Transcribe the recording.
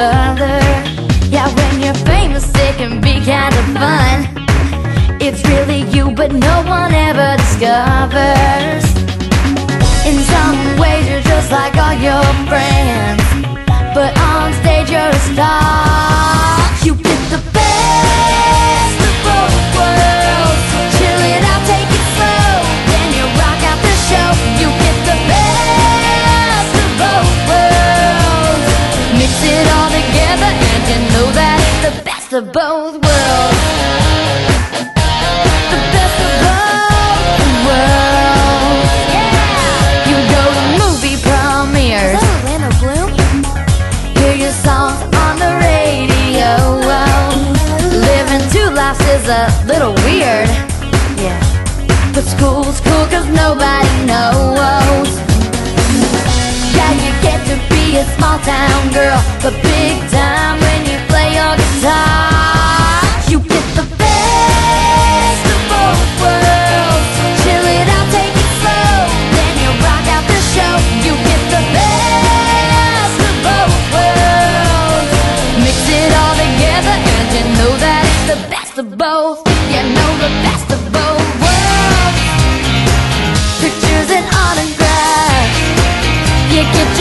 other. Yeah, when you're famous, it can be kind of fun. It's really you, but no one ever discovers. In some ways, you're just like all your friends, but on stage, you're a star. Best of both worlds. The best of both worlds. Yeah. You go to movie premieres. Orlando Bloom? Hear your songs on the radio. Living two lives is a little weird. Yeah. But school's cool cause nobody knows. Yeah, you get to be a small town girl, but big time of both. You know the best of both worlds. Pictures and autographs. You get